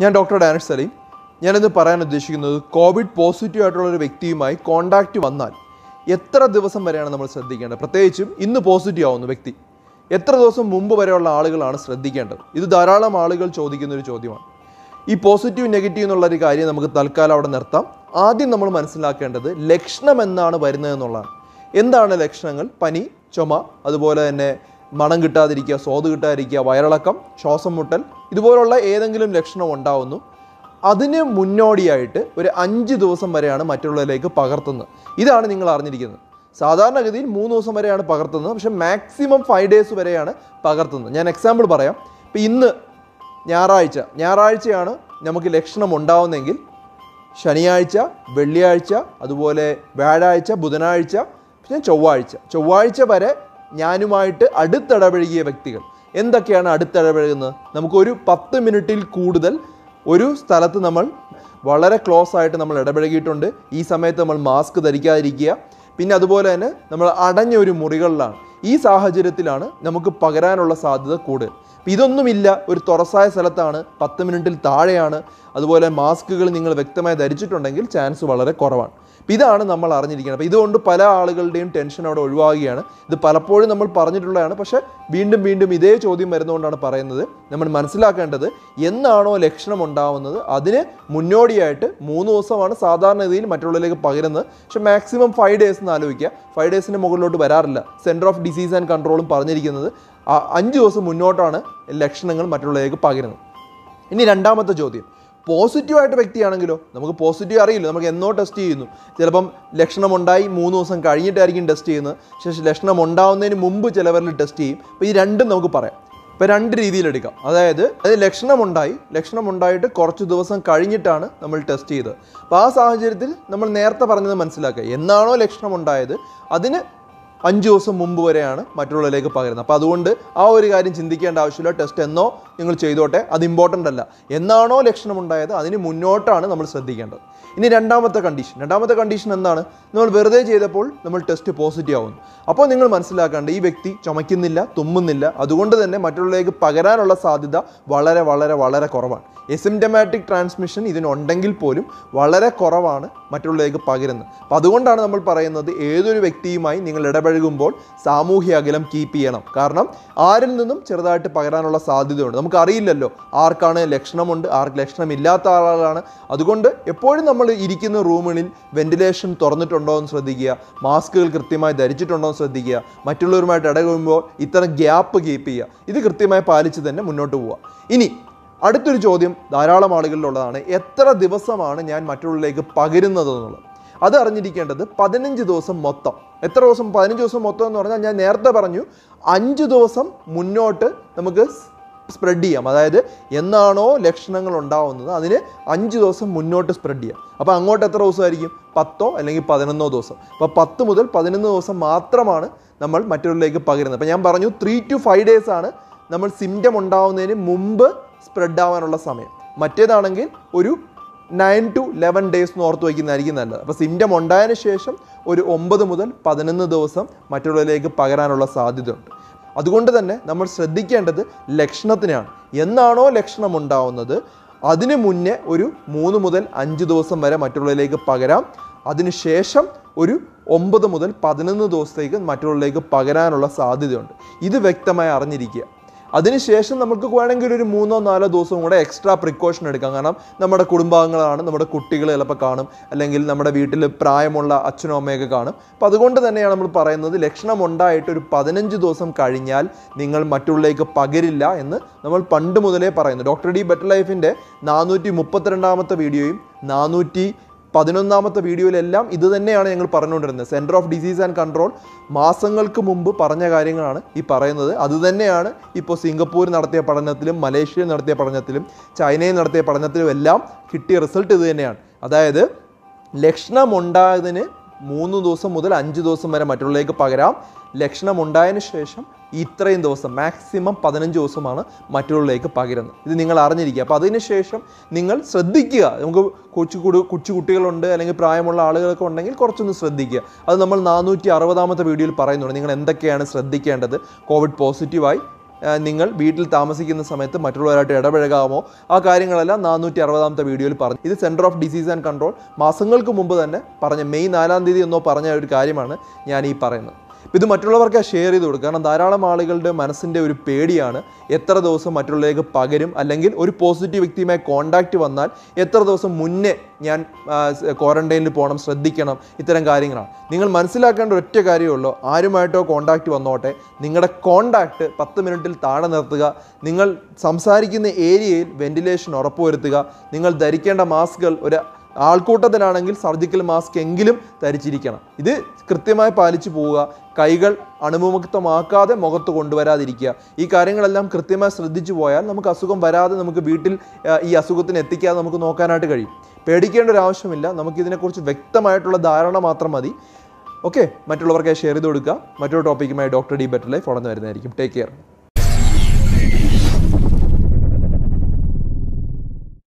ഞാൻ doctor Danish Saleem. ഞാനിന്ന് പറയാൻ ഉദ്ദേശിക്കുന്നത് കോവിഡ് പോസിറ്റീവ് ആയിട്ടുള്ള ഒരു വ്യക്തിയുമായി കോണ്ടാക്റ്റ് വന്നാൽ എത്ര ദിവസം വരെയാണ് നമ്മൾ ശ്രദ്ധിക്കേണ്ടത്? പ്രത്യേകിച്ചും ഇന്ന് പോസിറ്റീവ് ആവുന്ന വ്യക്തി. എത്ര ദിവസം മുമ്പ് വരെയുള്ള ആളുകളാണ് ശ്രദ്ധിക്കേണ്ടത്? ഇത് ധാരാളം ആളുകൾ ചോദിക്കുന്ന ഒരു ചോദ്യമാണ്. ഈ പോസിറ്റീവ് നെഗറ്റീവ് എന്നുള്ള ഒരു കാര്യം നമുക്ക് തൽക്കാലം അവിടെ നിർത്താം. ആദ്യം നമ്മൾ മനസ്സിലാക്കേണ്ടത് ലക്ഷണം എന്നാണ് വരുന്നത് എന്നുള്ളതാണ്. എന്താണ് ലക്ഷണങ്ങൾ? പനി ചുമ അതുപോലെ തന്നെ മണം കിട്ടാതിരിക്കുക സ്വാദ് കിട്ടാതിരിക്കുക വയറിളക്കം ശ്വാസം മുട്ടൽ ഇതുപോലുള്ള ഏതെങ്കിലും ലക്ഷണം ഉണ്ടാവുന്നു. അതിന് മുന്നോടിയായിട്ട് ഒരു അഞ്ച് ദിവസം വരെയാണ് മറ്റുള്ളവരിലേക്ക് പകർത്തുന്നത്. ഇതാണ് നിങ്ങൾ അറിഞ്ഞിരിക്കുന്നത്. സാധാരണഗതിയിൽ മൂന്ന് ദിവസം വരെയാണ് പകർത്തുന്നത്. പക്ഷേ മാക്സിമം ഫൈവ് ഡേയ്സ് വരെയാണ് പകർത്തുന്നത്. ഞാൻ എക്സാമ്പിൾ പറയാം. ഇപ്പം ഇന്ന് ഞായറാഴ്ച. ഞായറാഴ്ചയാണ് നമുക്ക് ലക്ഷണം ഉണ്ടാവുന്നെങ്കിൽ ശനിയാഴ്ച വെള്ളിയാഴ്ച അതുപോലെ വ്യാഴാഴ്ച ബുധനാഴ്ച പിന്നെ ചൊവ്വാഴ്ച. ചൊവ്വാഴ്ച വരെ ഞാനുമായിട്ട് അടുത്തിടപഴകിയ വ്യക്തികൾ. എന്തൊക്കെയാണ് അടുത്തിടപഴകുന്നത്? നമുക്കൊരു പത്ത് മിനിറ്റിൽ കൂടുതൽ ഒരു സ്ഥലത്ത് നമ്മൾ വളരെ ക്ലോസ് ആയിട്ട് നമ്മൾ ഇടപഴകിയിട്ടുണ്ട്. ഈ സമയത്ത് നമ്മൾ മാസ്ക് ധരിക്കാതിരിക്കുക. പിന്നെ അതുപോലെ തന്നെ നമ്മൾ അടഞ്ഞ ഒരു മുറികളിലാണ്. ഈ സാഹചര്യത്തിലാണ് നമുക്ക് പകരാനുള്ള സാധ്യത കൂടുതൽ. അപ്പം ഇതൊന്നുമില്ല. ഒരു തുറസായ സ്ഥലത്താണ് പത്ത് മിനിറ്റിൽ താഴെയാണ്. അതുപോലെ മാസ്കുകൾ നിങ്ങൾ വ്യക്തമായി ധരിച്ചിട്ടുണ്ടെങ്കിൽ ചാൻസ് വളരെ കുറവാണ്. അപ്പോൾ ഇതാണ് നമ്മൾ അറിഞ്ഞിരിക്കുന്നത്. അപ്പോൾ ഇതുകൊണ്ട് പല ആളുകളുടെയും ടെൻഷൻ അവിടെ ഒഴിവാകുകയാണ്. ഇത് പലപ്പോഴും നമ്മൾ പറഞ്ഞിട്ടുള്ളതാണ്. പക്ഷേ വീണ്ടും വീണ്ടും ഇതേ ചോദ്യം വരുന്നതുകൊണ്ടാണ് പറയുന്നത്. നമ്മൾ മനസ്സിലാക്കേണ്ടത് എന്നാണോ ലക്ഷണം ഉണ്ടാവുന്നത്. അതിന് മുന്നോടിയായിട്ട് മൂന്ന് ദിവസമാണ് സാധാരണഗതിയിൽ മറ്റുള്ളവരിലേക്ക് പകരുന്നത്. പക്ഷെ മാക്സിമം ഫൈവ് ഡേയ്സ് എന്ന് ആലോചിക്കുക. ഫൈവ് ഡേയ്സിന് മുകളിലോട്ട് വരാറില്ല. സെന്റർ ഓഫ് ഡിസീസ് ആൻഡ് കൺട്രോളും പറഞ്ഞിരിക്കുന്നത്. അഞ്ച് ദിവസം മുന്നോട്ടാണ് ലക്ഷണങ്ങൾ മറ്റുള്ളവർക്ക് പകരുന്നത്. ഇനി രണ്ടാമത്തെ ചോദ്യം. പോസിറ്റീവായിട്ട് വ്യക്തിയാണെങ്കിലോ നമുക്ക് പോസിറ്റീവ് അറിയില്ല. നമുക്ക് എന്നോ ടെസ്റ്റ് ചെയ്യുന്നു. ചിലപ്പം ലക്ഷണമുണ്ടായി മൂന്ന് ദിവസം കഴിഞ്ഞിട്ടായിരിക്കും ടെസ്റ്റ് ചെയ്യുന്നത്. ശേഷം ലക്ഷണം ഉണ്ടാവുന്നതിന് മുമ്പ് ചിലവരിൽ ടെസ്റ്റ് ചെയ്യും. അപ്പോൾ ഈ രണ്ടും നമുക്ക് പറയാം. ഇപ്പോൾ രണ്ട് രീതിയിലെടുക്കാം അതായത് അത് ലക്ഷണമുണ്ടായി. ലക്ഷണമുണ്ടായിട്ട് കുറച്ച് ദിവസം കഴിഞ്ഞിട്ടാണ് നമ്മൾ ടെസ്റ്റ് ചെയ്തത്. അപ്പോൾ ആ സാഹചര്യത്തിൽ നമ്മൾ നേരത്തെ പറഞ്ഞത് മനസ്സിലാക്കുക. എന്നാണോ ലക്ഷണമുണ്ടായത്? അതിന് അഞ്ച് ദിവസം മുമ്പ് വരെയാണ് മറ്റുള്ളവരിലേക്ക് പകരുന്നത്. അപ്പോൾ അതുകൊണ്ട് ആ ഒരു കാര്യം ചിന്തിക്കേണ്ട ആവശ്യമില്ല. ടെസ്റ്റ് എന്നോ നിങ്ങൾ ചെയ്തോട്ടെ. അത് ഇമ്പോർട്ടന്റ് അല്ല. എന്നാണോ ലക്ഷണം ഉണ്ടായത്? അതിന് മുന്നോട്ടാണ് നമ്മൾ ശ്രദ്ധിക്കേണ്ടത്. ഇനി രണ്ടാമത്തെ കണ്ടീഷൻ രണ്ടാമത്തെ കണ്ടീഷൻ എന്താണ്? നമ്മൾ വെറുതെ ചെയ്തപ്പോൾ നമ്മൾ ടെസ്റ്റ് പോസിറ്റീവ് ആവുന്നു. അപ്പോൾ നിങ്ങൾ മനസ്സിലാക്കേണ്ട ഈ വ്യക്തി ചുമയ്ക്കുന്നില്ല തുമ്മുന്നില്ല. അതുകൊണ്ട് തന്നെ മറ്റുള്ളവരിലേക്ക് പകരാനുള്ള സാധ്യത വളരെ വളരെ വളരെ കുറവാണ്. എസിംറ്റമാറ്റിക് ട്രാൻസ്മിഷൻ ഇതിനുണ്ടെങ്കിൽ പോലും വളരെ കുറവാണ് മറ്റുള്ളവരിലേക്ക് പകരുന്നത്. അപ്പോൾ അതുകൊണ്ടാണ് നമ്മൾ പറയുന്നത് ഏതൊരു വ്യക്തിയുമായി നിങ്ങൾ ഇടപഴകുമ്പോൾ സാമൂഹ്യ അകലം കീപ്പ് ചെയ്യണം. കാരണം ആരിൽ നിന്നും ചെറുതായിട്ട് പകരാനുള്ള സാധ്യതയുണ്ട്. നമുക്കറിയില്ലല്ലോ ആർക്കാണ് ലക്ഷണമുണ്ട് ആർക്ക് ലക്ഷണമില്ലാത്ത ആളുകളാണ് അതുകൊണ്ട് എപ്പോഴും നമ്മൾ ഇരിക്കുന്ന റൂമുകളിൽ വെന്റിലേഷൻ തുറന്നിട്ടുണ്ടോ എന്ന് ശ്രദ്ധിക്കുക മാസ്കുകൾ കൃത്യമായി ധരിച്ചിട്ടുണ്ടോ എന്ന് ശ്രദ്ധിക്കുക മറ്റുള്ളവരുമായിട്ട് ഇടകുമ്പോൾ ഇത്തരം ഗ്യാപ്പ് കീപ്പ് ചെയ്യുക. ഇത് കൃത്യമായി പാലിച്ച് തന്നെ മുന്നോട്ട് പോവുക. ഇനി അടുത്തൊരു ചോദ്യം ധാരാളം ആളുകളിലുള്ളതാണ്. എത്ര ദിവസമാണ് ഞാൻ മറ്റുള്ളവരിലേക്ക് പകരുന്നത് എന്നുള്ളത്? അത് അറിഞ്ഞിരിക്കേണ്ടത് പതിനഞ്ച് ദിവസം മൊത്തം. എത്ര ദിവസം? പതിനഞ്ച് ദിവസം മൊത്തം എന്ന് പറഞ്ഞാൽ ഞാൻ നേരത്തെ പറഞ്ഞു അഞ്ച് ദിവസം മുന്നോട്ട് നമുക്ക് സ്പ്രെഡ് ചെയ്യാം. അതായത് എന്നാണോ ലക്ഷണങ്ങൾ ഉണ്ടാവുന്നത് അതിന് അഞ്ച് ദിവസം മുന്നോട്ട് സ്പ്രെഡ് ചെയ്യാം. അപ്പോൾ അങ്ങോട്ട് എത്ര ദിവസമായിരിക്കും? പത്തോ അല്ലെങ്കിൽ പതിനൊന്നോ ദിവസം. അപ്പോൾ പത്ത് മുതൽ പതിനൊന്ന് ദിവസം മാത്രമാണ് നമ്മൾ മറ്റുള്ളവരിലേക്ക് പകരുന്നത്. അപ്പോൾ ഞാൻ പറഞ്ഞു ത്രീ ടു ഫൈവ് ഡേയ്സ് ആണ് നമ്മൾ സിംറ്റം ഉണ്ടാവുന്നതിന് മുമ്പ് സ്പ്രെഡ് ആവാനുള്ള സമയം. മറ്റേതാണെങ്കിൽ ഒരു നയൻ ടു ലെവൻ ഡേയ്സ് എന്ന് ഓർത്ത് വയ്ക്കുന്നതായിരിക്കും നല്ലത്. അപ്പോൾ സിംറ്റം ഉണ്ടായതിനു ശേഷം ഒരു ഒമ്പത് മുതൽ പതിനൊന്ന് ദിവസം മറ്റുള്ളവരിലേക്ക് പകരാനുള്ള സാധ്യതയുണ്ട്. അതുകൊണ്ട് തന്നെ നമ്മൾ ശ്രദ്ധിക്കേണ്ടത് ലക്ഷണത്തിനാണ്. എന്നാണോ ലക്ഷണം ഉണ്ടാവുന്നത്? അതിനു മുന്നേ ഒരു മൂന്ന് മുതൽ അഞ്ച് ദിവസം വരെ മറ്റുള്ളവരിലേക്ക് പകരാം. അതിനുശേഷം ഒരു ഒമ്പത് മുതൽ പതിനൊന്ന് ദിവസത്തേക്ക് മറ്റുള്ളവരിലേക്ക് പകരാനുള്ള സാധ്യതയുണ്ട്. ഇത് വ്യക്തമായി അറിഞ്ഞിരിക്കുക. അതിനുശേഷം നമുക്ക് വേണമെങ്കിൽ ഒരു മൂന്നോ നാലോ ദിവസവും കൂടെ എക്സ്ട്രാ പ്രിക്കോഷൻ എടുക്കാം. കാരണം നമ്മുടെ കുടുംബാംഗങ്ങളാണ് നമ്മുടെ കുട്ടികൾ ചിലപ്പോൾ കാണും. അല്ലെങ്കിൽ നമ്മുടെ വീട്ടിൽ പ്രായമുള്ള അച്ഛനോ അമ്മയൊക്കെ കാണും. അപ്പോൾ അതുകൊണ്ട് തന്നെയാണ് നമ്മൾ പറയുന്നത് ലക്ഷണം ഉണ്ടായിട്ട് ഒരു പതിനഞ്ച് ദിവസം കഴിഞ്ഞാൽ നിങ്ങൾ മറ്റുള്ളവർക്ക് പകരില്ല എന്ന് നമ്മൾ പണ്ട് മുതലേ പറയുന്നു. ഡോക്ടർ ഡി ബെറ്റർ ലൈഫിന്റെ നാനൂറ്റി മുപ്പത്തിരണ്ടാമത്തെ വീഡിയോയും നാനൂറ്റി പതിനൊന്നാമത്തെ വീഡിയോയിലെല്ലാം ഇത് തന്നെയാണ് ഞങ്ങൾ പറഞ്ഞുകൊണ്ടിരുന്നത്. Centre of disease and control മാസങ്ങൾക്ക് മുമ്പ് പറഞ്ഞ കാര്യങ്ങളാണ് ഈ പറയുന്നത്. അതുതന്നെയാണ് ഇപ്പോൾ സിംഗപ്പൂർ നടത്തിയ പഠനത്തിലും മലേഷ്യയിൽ നടത്തിയ പഠനത്തിലും ചൈനയിൽ നടത്തിയ പഠനത്തിലും എല്ലാം കിട്ടിയ റിസൾട്ട് ഇത് തന്നെയാണ്. അതായത് ലക്ഷണമുണ്ടായതിന് മൂന്ന് ദിവസം മുതൽ അഞ്ച് ദിവസം വരെ മറ്റുള്ളവരിലേക്ക് പകരാം. ലക്ഷണം ഉണ്ടായതിനു ശേഷം ഇത്രയും ദിവസം മാക്സിമം പതിനഞ്ച് ദിവസമാണ് മറ്റുള്ളവരിലേക്ക് പകരുന്നത്. ഇത് നിങ്ങൾ അറിഞ്ഞിരിക്കുക. അപ്പോൾ അതിനുശേഷം നിങ്ങൾ ശ്രദ്ധിക്കുക. നമുക്ക് കൊച്ചു കുടു കൊച്ചു കുട്ടികളുണ്ട് അല്ലെങ്കിൽ പ്രായമുള്ള ആളുകളൊക്കെ ഉണ്ടെങ്കിൽ കുറച്ചൊന്ന് ശ്രദ്ധിക്കുക. അത് നമ്മൾ നാനൂറ്റി അറുപതാമത്തെ വീഡിയോയിൽ പറയുന്നുണ്ട്. നിങ്ങൾ എന്തൊക്കെയാണ് ശ്രദ്ധിക്കേണ്ടത്? കോവിഡ് പോസിറ്റീവായി നിങ്ങൾ വീട്ടിൽ താമസിക്കുന്ന സമയത്ത് മറ്റുള്ളവരായിട്ട് ഇടപഴകാമോ? ആ കാര്യങ്ങളെല്ലാം നാനൂറ്റി അറുപതാമത്തെ വീഡിയോയിൽ പറഞ്ഞു. ഇത് centre of disease and control മാസങ്ങൾക്ക് മുമ്പ് തന്നെ പറഞ്ഞ മെയ് നാലാം തീയതി എന്നോ പറഞ്ഞ ഒരു കാര്യമാണ് ഞാൻ ഈ പറയുന്നത്. ഇത് മറ്റുള്ളവർക്ക് ഷെയർ ചെയ്ത് കൊടുക്കുക. കാരണം ധാരാളം ആളുകളുടെ മനസ്സിന്റെ ഒരു പേടിയാണ് എത്ര ദിവസം മറ്റുള്ളവർക്ക് പകരും അല്ലെങ്കിൽ ഒരു പോസിറ്റീവ് വ്യക്തിയുമായി കോണ്ടാക്റ്റ് വന്നാൽ എത്ര ദിവസം മുന്നേ ഞാൻ ക്വാറന്റൈനിൽ പോകണം ശ്രദ്ധിക്കണം ഇത്തരം കാര്യങ്ങളാണ്. നിങ്ങൾ മനസ്സിലാക്കേണ്ട ഒറ്റ കാര്യമുള്ളൂ. ആരുമായിട്ടോ കോണ്ടാക്റ്റ് വന്നോട്ടെ. നിങ്ങളുടെ കോണ്ടാക്റ്റ് പത്ത് മിനിറ്റിൽ താഴെ നിർത്തുക. നിങ്ങൾ സംസാരിക്കുന്ന ഏരിയയിൽ വെന്റിലേഷൻ ഉറപ്പുവരുത്തുക. നിങ്ങൾ ധരിക്കേണ്ട മാസ്കുകൾ ഒരു ആൾക്കൂട്ടത്തിലാണെങ്കിൽ സർജിക്കൽ മാസ്ക് എങ്കിലും ധരിച്ചിരിക്കണം. ഇത് കൃത്യമായി പാലിച്ചു പോവുക. കൈകൾ അണുമുക്തമാക്കാതെ മുഖത്ത് കൊണ്ടുവരാതിരിക്കുക. ഈ കാര്യങ്ങളെല്ലാം കൃത്യമായി ശ്രദ്ധിച്ചു പോയാൽ നമുക്ക് അസുഖം വരാതെ നമുക്ക് വീട്ടിൽ ഈ അസുഖത്തിന് എത്തിക്കാതെ നമുക്ക് നോക്കാനായിട്ട് കഴിയും. പേടിക്കേണ്ട ഒരു ആവശ്യമില്ല. നമുക്കിതിനെക്കുറിച്ച് വ്യക്തമായിട്ടുള്ള ധാരണ മാത്രം മതി. ഓക്കെ? മറ്റുള്ളവർക്ക് ഷെയർ ചെയ്ത് കൊടുക്കുക. മറ്റൊരു ടോപ്പിക്കുമായി ഡോക്ടർ ഡി ബെറ്റർ ലൈഫ് ഉടനെ വരുന്നതായിരിക്കും. Take care.